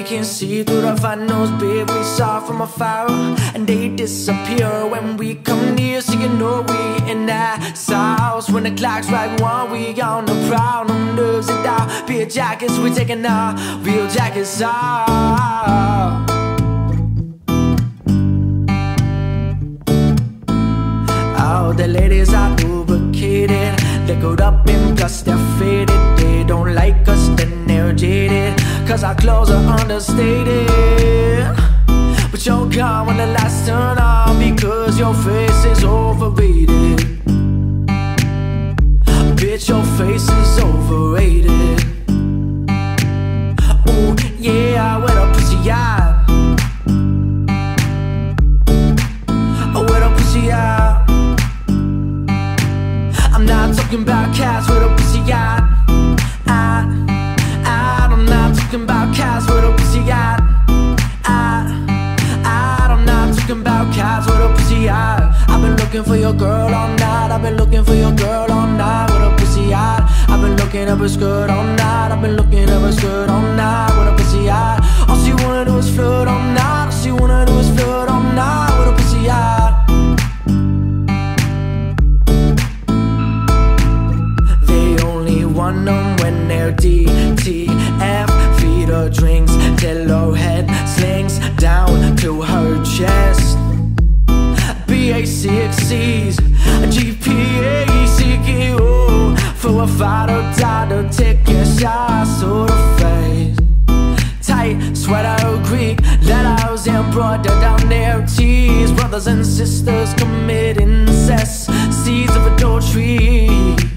We can see through the finals, babe. We saw from afar, and they disappear when we come near. So you know we in that sauce. When the clock strike one, we on the prowl. No nerves it down. Beer jackets, we taking our real jackets off. All the ladies are lubricated, liquored up and plus they're faded. They don't like they're jaded. Cause our clothes are understated. But you'll come when the lights turn on because your face is overrated. Bitch, your face is overrated. Ooh, yeah, where the pussy? Oh, where the pussy at? I'm not talking about cats looking for your girl all night. I've been looking for your girl all night with a pussy at. I've been looking up her skirt all night. I've been looking up her skirt all night with a pussy at. All she wanna do is flirt all night. All she wanna do is flirt all night with a pussy at. They only want them when they're DTF. Die to take a shot to the face. Tight sweater Greek letters embroidered down their tees. Brothers and sisters commit incest, seeds of adultery.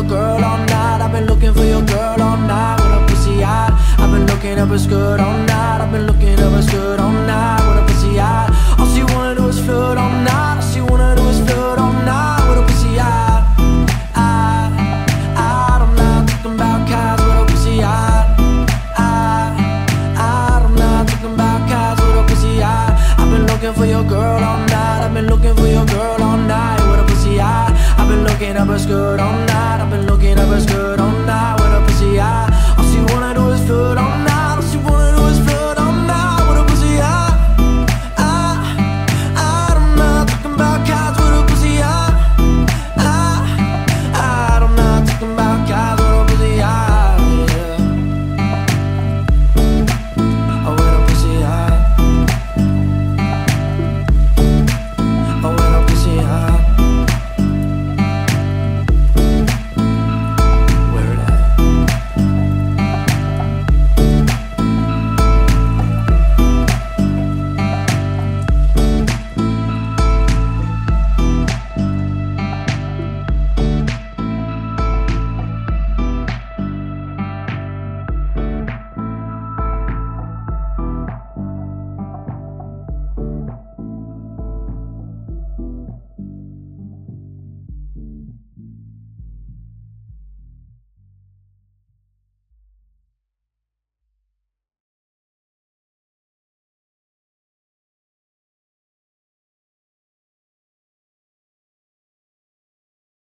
Your girl all night. I've been looking for your girl all night with a pussy eye. I've been looking up her skirt all night. I've been looking up her skirt all night